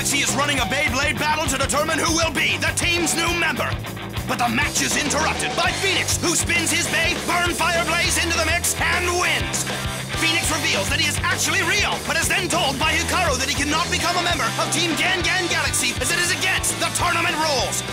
Galaxy is running a Beyblade battle to determine who will be the team's new member. But the match is interrupted by Phoenix, who spins his Bey, Burn Fire Blaze into the mix, and wins. Phoenix reveals that he is actually Ryo, but is then told by Hikaru that he cannot become a member of Team Gan Gan Galaxy as it is against the tournament rules.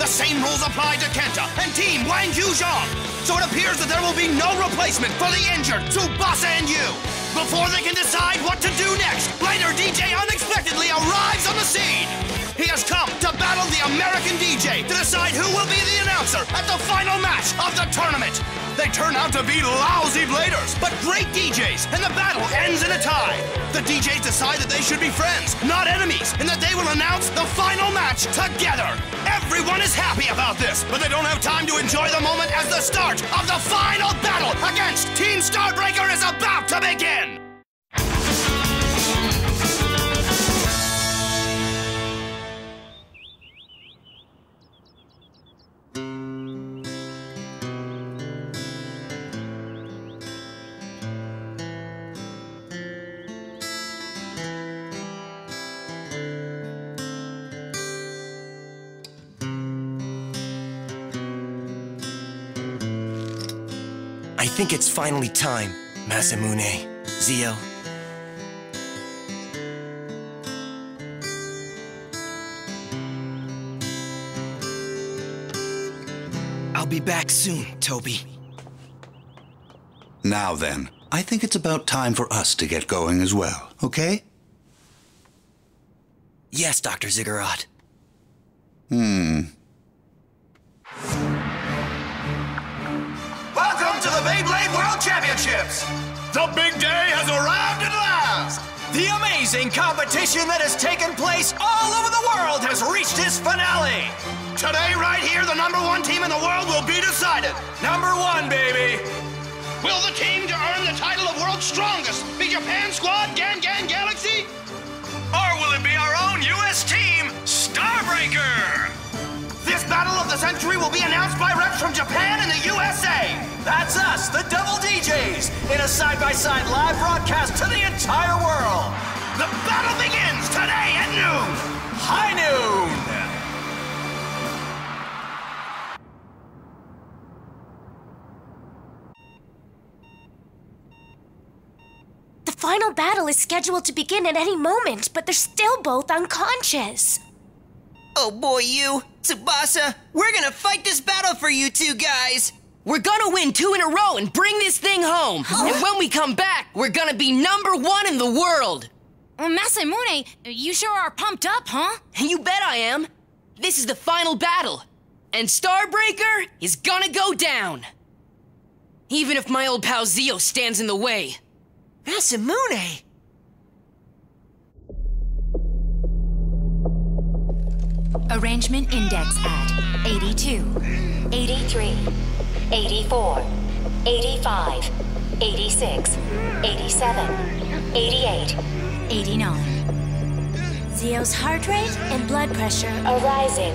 The same rules apply to Kenta and Team Wang Hu Zhong. So it appears that there will be no replacement for the injured Tsubasa and Yu. Before they can decide what to do next, Blader DJ unexpectedly arrives on the scene. He has come to battle the American DJ to decide who will be the announcer at the final match of the tournament. They turn out to be lousy bladers, but great DJs, and the battle ends in a tie. The DJs decide that they should be friends, not enemies, and that they will announce the final match together. Everyone is happy about this, but they don't have time to enjoy the moment as the start of the final battle against Team Starbreaker is about to begin. Think it's finally time, Masamune, Zeo. I'll be back soon, Toby. Now then, I think it's about time for us to get going as well, okay? Yes, Dr. Ziggurat. Welcome amazing competition that has taken place all over the world has reached its finale! Today, right here, the number one team in the world will be decided. Number one, baby! Will the team to earn the title of World's Strongest be Japan Squad Gan Gan Galaxy? Or will it be our own U.S. team, Starbreaker? This battle of the century will be announced by reps from Japan and the USA. That's us, the Double DJs, in a side-by-side live broadcast to the entire world. The battle begins today at noon. High noon. The final battle is scheduled to begin at any moment, but they're still both unconscious. Oh boy, Yu, Tsubasa, we're gonna fight this battle for you two guys. We're gonna win two in a row and bring this thing home. and when we come back, we're gonna be number one in the world. Uh, Masamune, you sure are pumped up, huh? You bet I am. This is the final battle. And Starbreaker is gonna go down. Even if my old pal Zeo stands in the way. Masamune! Arrangement index at 82. 83, 84, 85, 86, 87, 88, 89. Zeo's heart rate and blood pressure are rising.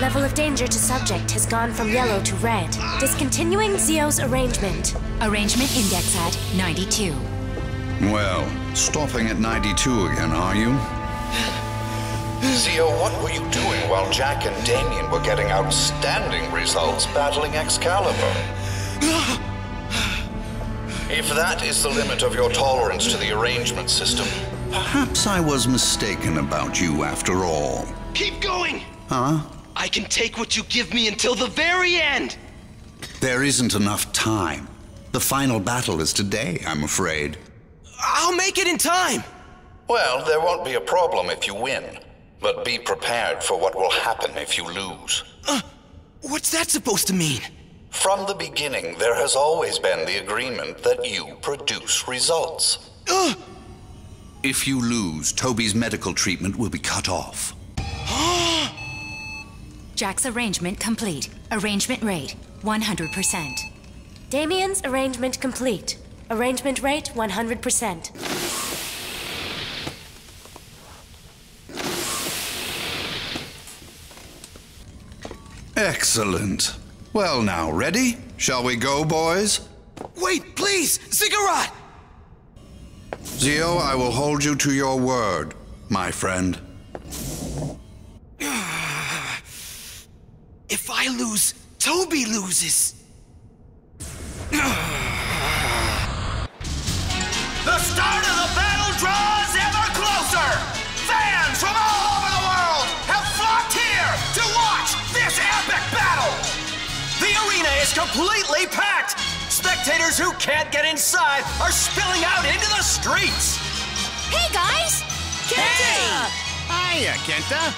Level of danger to subject has gone from yellow to red. Discontinuing Zeo's arrangement. Arrangement index at 92. Well, stopping at 92 again, are you? Zeo, what were you doing while Jack and Damien were getting outstanding results battling Excalibur? If that is the limit of your tolerance to the arrangement system, Perhaps I was mistaken about you after all. Keep going. Huh? I can take what you give me until the very end. There isn't enough time. The final battle is today, I'm afraid. I'll make it in time! well, there won't be a problem if you win. But be prepared for what will happen if you lose. Uh, what's that supposed to mean? From the beginning, there has always been the agreement that you produce results. If you lose, Toby's medical treatment will be cut off. Jack's arrangement complete. Arrangement rate 100%. Damien's arrangement complete. Arrangement rate 100%. Excellent. Well, now, ready? Shall we go, boys? Wait, please! Ziggurat! Zeo, I will hold you to your word, my friend. If I lose, Toby loses. Spectators who can't get inside are spilling out into the streets! Hey, guys! Kenta! Hiya, Kenta.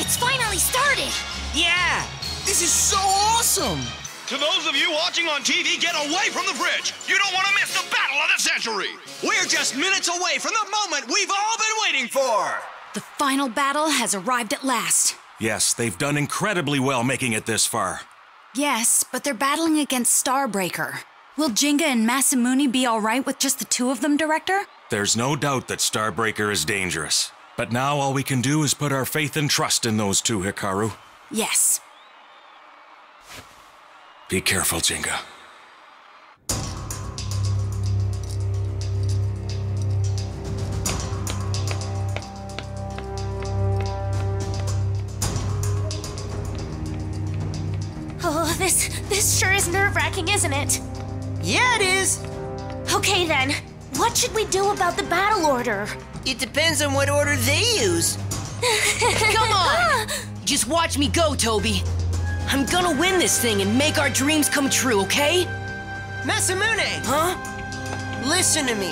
It's finally started! Yeah! This is so awesome. To those of you watching on TV, get away from the bridge! You don't want to miss the battle of the century! We're just minutes away from the moment we've all been waiting for! The final battle has arrived at last. Yes, they've done incredibly well making it this far. Yes, but they're battling against Starbreaker. Will Gingka and Masamune be alright with just the two of them, Director? There's no doubt that Starbreaker is dangerous. But now all we can do is put our faith and trust in those two, Hikaru. Yes. Be careful, Gingka. Oh, this this sure is nerve-wracking, isn't it? Yeah, it is! Okay then, what should we do about the battle order? It depends on what order they use. Come on! Just watch me go, Toby. I'm gonna win this thing and make our dreams come true, okay? Masamune! Huh? Listen to me.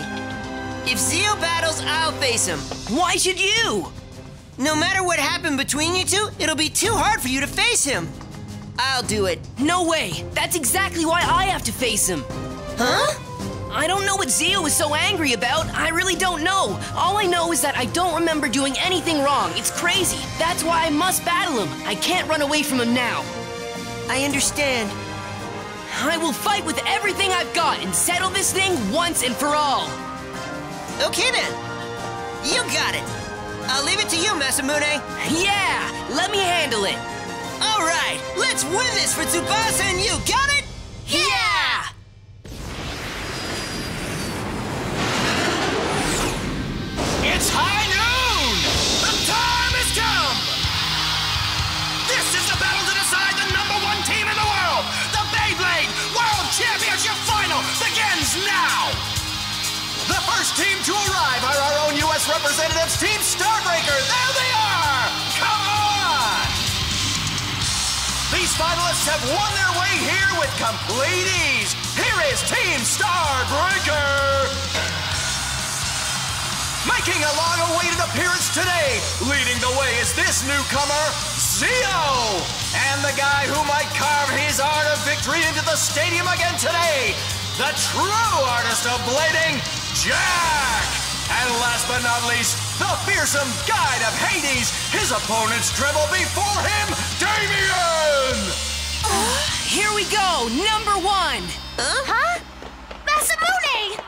If Zeo battles, I'll face him. Why should you? No matter what happened between you two, it'll be too hard for you to face him. I'll do it. No way! That's exactly why I have to face him. Huh? I don't know what Zeo is so angry about. I really don't know. All I know is that I don't remember doing anything wrong. It's crazy. That's why I must battle him. I can't run away from him now. I understand. I will fight with everything I've got and settle this thing once and for all. Okay then. You got it. I'll leave it to you, Masamune. Yeah, let me handle it. All right, let's win this for Tsubasa and Yu. Got it? Yeah! It's high noon! The time has come! This is the battle to decide the number one team in the world! The Beyblade World Championship Final begins now! The first team to arrive are our own U.S. representatives, Team Starbreaker! There they are! Come on! These finalists have won their way here with complete ease. Here is Team Starbreaker! Making a long-awaited appearance today, leading the way is this newcomer, Zeo! And the guy who might carve his art of victory into the stadium again today, the true artist of blading, Jack! And last but not least, the fearsome guide of Hades, his opponents tremble before him, Damien! Ah, here we go, number one. Huh? Masamune!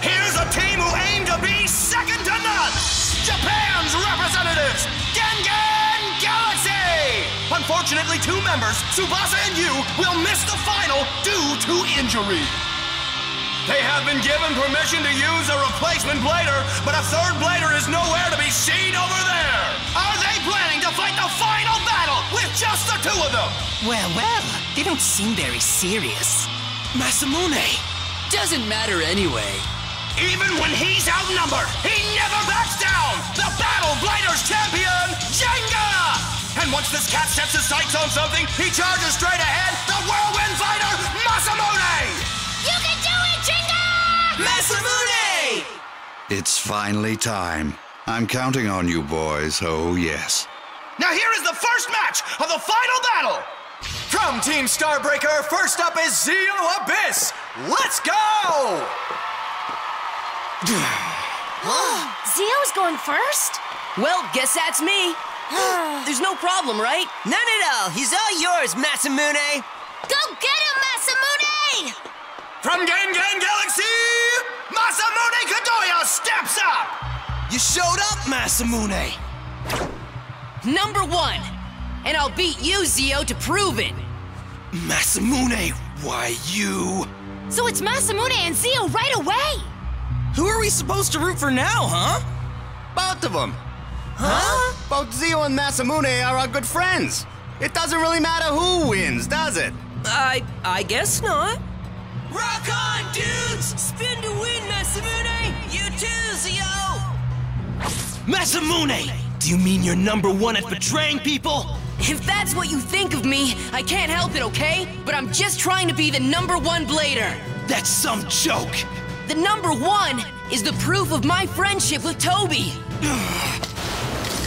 Here's a team who aim to be second to none! Japan's representatives, Gan Gan Galaxy! Unfortunately, two members, Tsubasa and Yu, will miss the final due to injury. They have been given permission to use a replacement blader, but a third blader is nowhere to be seen over there. Are they planning to fight the final battle with just the two of them? Well, well, they don't seem very serious. Masamune! Doesn't matter anyway. Even when he's outnumbered, he never backs down! The Battle Bladers champion, Gingka! And once this cat sets his sights on something, he charges straight ahead, the whirlwind fighter, Masamune! Masamune! It's finally time. I'm counting on you boys, oh yes. Now here is the first match of the final battle! From Team Starbreaker, first up is Zeo Abyss! Let's go! Zeo's going first? Well, guess that's me. There's no problem, right? None at all. He's all yours, Masamune. Go get him, Masamune! From Gan Gan Galaxy, Masamune! Number one. And I'll beat you, Zeo, to prove it. Masamune, why you? So it's Masamune and Zeo right away! Who are we supposed to root for now, huh? Both of them. Huh? Both Zeo and Masamune are our good friends. It doesn't really matter who wins, does it? I I guess not. Rock on, dudes! Spin to win, Masamune! You too, Zeo! Masamune! Do you mean you're number one at betraying people? If that's what you think of me, I can't help it, okay? But I'm just trying to be the number one blader. That's some joke. The number one is the proof of my friendship with Toby.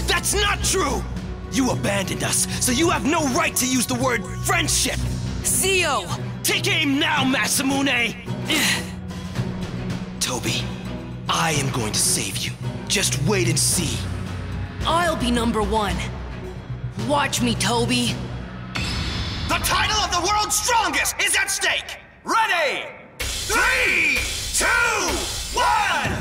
That's not true! You abandoned us, so you have no right to use the word friendship! Zeo! Take aim now, Masamune! Toby, I am going to save you. Just wait and see. I'll be number one. Watch me, Toby. The title of the world's strongest is at stake! Ready! Three, two, one!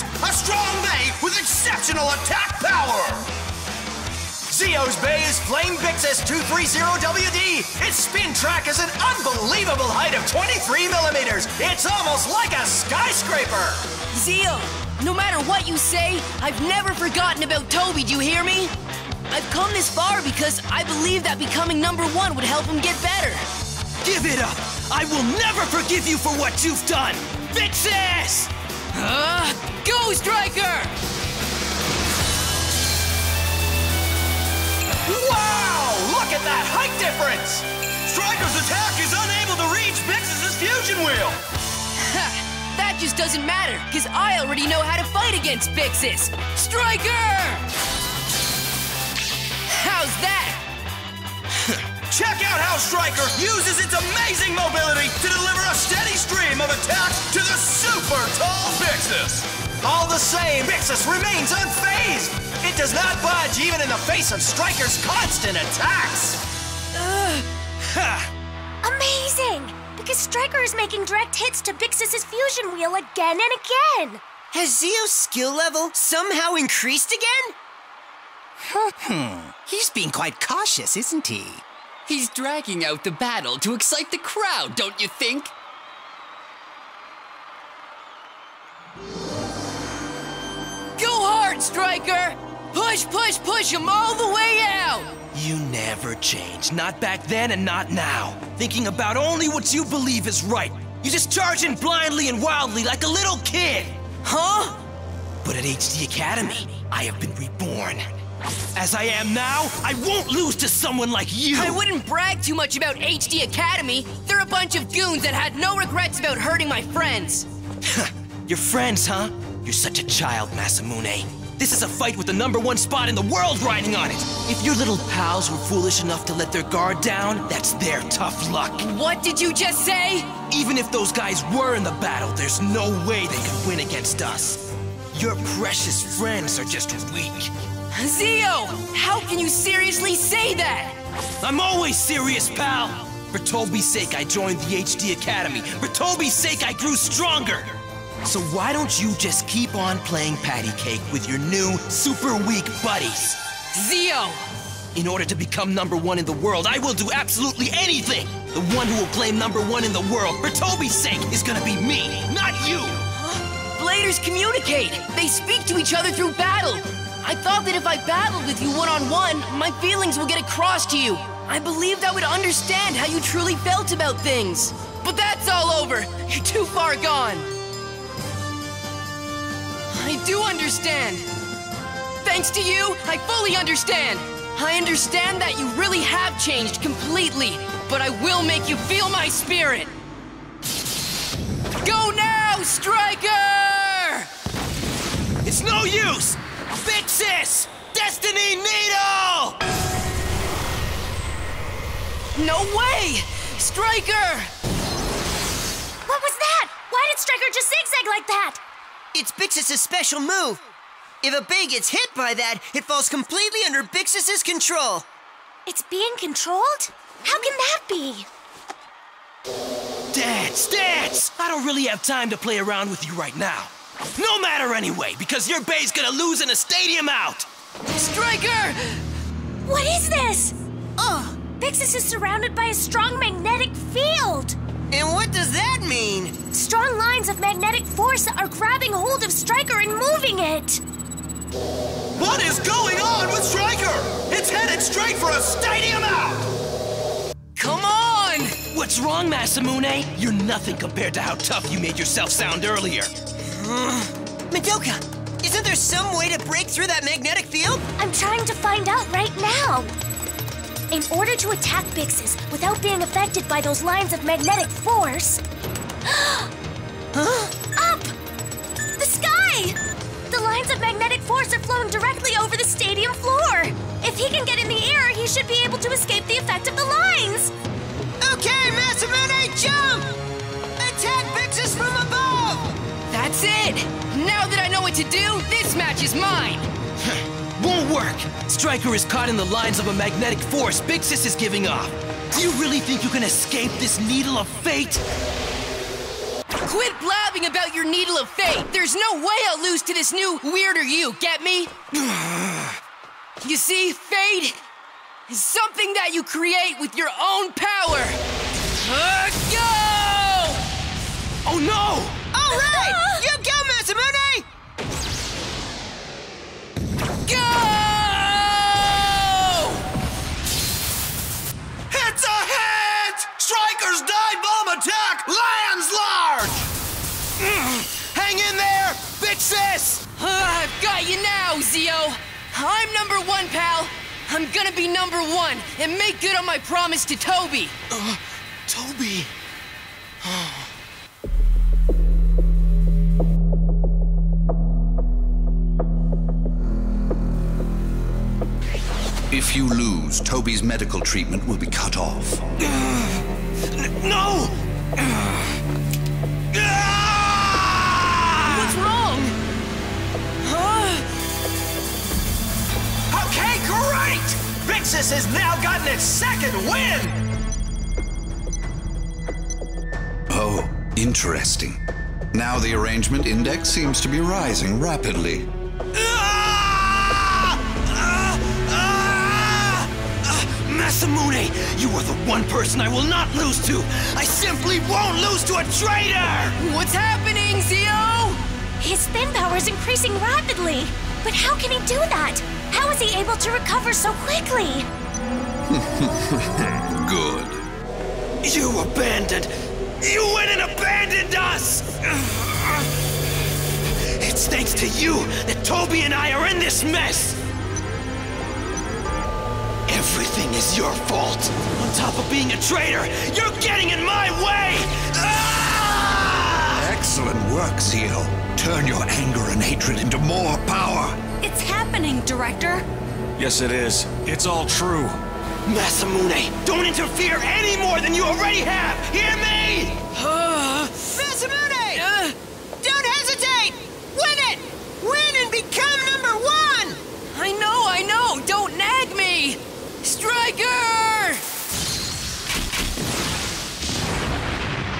D125CS, a strong Bey with exceptional attack power! Zeo's Bey is Flame Byxis 230WD. Its spin track is an unbelievable height of 23 millimeters. It's almost like a skyscraper. Zeo, no matter what you say, I've never forgotten about Toby, do you hear me? I've come this far because I believe that becoming number one would help him get better. Give it up! I will never forgive you for what you've done! Byxis! Uh, go, Striker! Wow! Look at that height difference! Striker's attack is unable to reach Bix's fusion wheel! That just doesn't matter, because I already know how to fight against Byxis! Striker! How's that? Check out how Striker uses its amazing mobility to deliver a steady stream of attacks to the super tall Byxis! All the same, Byxis remains unfazed! It does not budge even in the face of Striker's constant attacks! Amazing! Because Striker is making direct hits to Byxis' fusion wheel again and again! Has Zeo's skill level somehow increased again? Hmm. He's being quite cautious, isn't he? He's dragging out the battle to excite the crowd, don't you think? Go hard, Striker! Push, push, push him all the way out! You never change. Not back then and not now. Thinking about only what you believe is right. You just charge in blindly and wildly like a little kid. Huh? But at HD Academy, I have been reborn. As I am now, I won't lose to someone like you! I wouldn't brag too much about HD Academy. They're a bunch of goons that had no regrets about hurting my friends. Your friends, huh? You're such a child, Masamune. This is a fight with the number one spot in the world riding on it. If your little pals were foolish enough to let their guard down, that's their tough luck. What did you just say? Even if those guys were in the battle, there's no way they could win against us. Your precious friends are just weak. Zeo! How can you seriously say that? I'm always serious, pal! For Toby's sake, I joined the HD Academy. For Toby's sake, I grew stronger! So why don't you just keep on playing patty cake with your new, super weak buddies? Zeo! In order to become number one in the world, I will do absolutely anything! The one who will claim number one in the world, for Toby's sake, is gonna be me, not you! Huh? Bladers communicate! They speak to each other through battle! I thought that if I battled with you one-on-one, my feelings would get across to you. I believed I would understand how you truly felt about things. But that's all over! You're too far gone! I do understand! Thanks to you, I fully understand! I understand that you really have changed completely, but I will make you feel my spirit! Go now, Striker! It's no use! Byxis! Destiny Needle! No way! Striker! What was that? Why did Striker just zigzag like that? It's Byxis' special move. If a Bey gets hit by that, it falls completely under Byxis' control. It's being controlled? How can that be? Dance, dance! I don't really have time to play around with you right now. No matter anyway, because your Bey's gonna lose in a stadium out! Striker! What is this? Ugh! Byxis is surrounded by a strong magnetic field! And what does that mean? Strong lines of magnetic force are grabbing hold of Striker and moving it! What is going on with Striker? It's headed straight for a stadium out! Come on! What's wrong, Masamune? You're nothing compared to how tough you made yourself sound earlier. Madoka, isn't there some way to break through that magnetic field? I'm trying to find out right now. In order to attack Byxis without being affected by those lines of magnetic force... huh? Up! The sky! The lines of magnetic force are flowing directly over the stadium floor. If he can get in the air, he should be able to escape the effect of the lines. Okay, Masamune, jump! That's it! Now that I know what to do, this match is mine! Won't work! Striker is caught in the lines of a magnetic force Byxis is giving off. Do you really think you can escape this needle of fate? Quit blabbing about your needle of fate! There's no way I'll lose to this new weirder you, get me? you see, fate is something that you create with your own power! Uh, go! Oh no! All right! I'm number one, pal! I'm gonna be number one and make good on my promise to Toby! Uh, Toby... If you lose, Toby's medical treatment will be cut off. no! Byxis has now gotten its second win! Oh, interesting. Now the arrangement index seems to be rising rapidly. Masamune, you are the one person I will not lose to! I simply won't lose to a traitor! What's happening, Zeo? His spin power is increasing rapidly. But how can he do that? How is he able to recover so quickly? Good. You abandoned... You went and abandoned us! It's thanks to you that Toby and I are in this mess! Everything is your fault! On top of being a traitor, you're getting in my way! Ah! Excellent work, Zeo. Turn your anger and hatred into more power. It's happening, Director. Yes, it is. It's all true. Masamune, don't interfere any more than you already have! Hear me? Masamune! Uh, don't hesitate! Win it! Win and become number one! I know, I know! Don't nag me! Striker!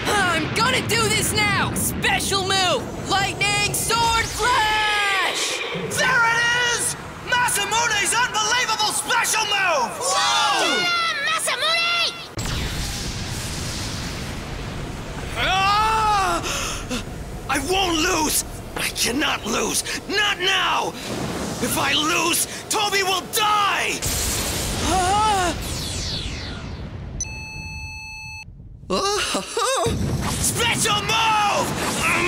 I'm gonna do this now! Special move! Lightning Sword Flash! There it is! Masamune's unbelievable special move! Whoa! Masamune! Ah! I won't lose! I cannot lose! Not now! If I lose, Toby will die! Ah! Special move!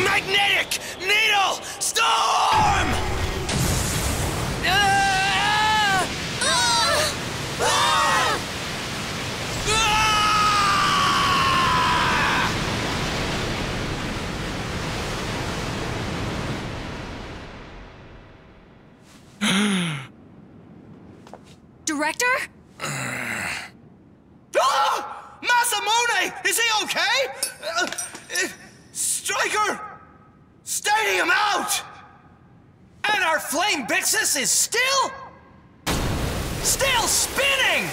Magnetic! Needle! Storm! Ah! Director? Ah! Masamune! Is he okay? Uh, uh, Striker! Stadium out! And our flame Byxis is still... Still spinning!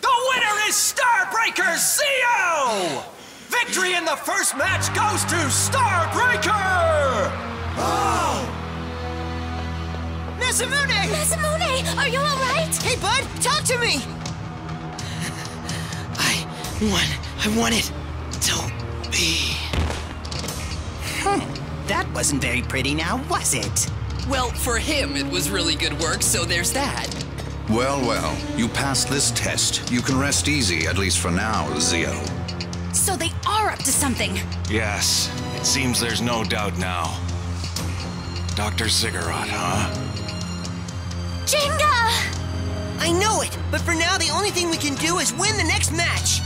The winner is Starbreaker Zeo! Victory in the first match goes to Starbreaker! Masamune! Masamune, are you alright? Hey, bud, talk to me! I won. I won it. Toby. Hmm. That wasn't very pretty now, was it? Well, for him, it was really good work, so there's that. Well, well, you passed this test. You can rest easy, at least for now, Zeo. So they are up to something. Yes, it seems there's no doubt now. Dr. Ziggurat, huh? Gingka! I know it, but for now, the only thing we can do is win the next match.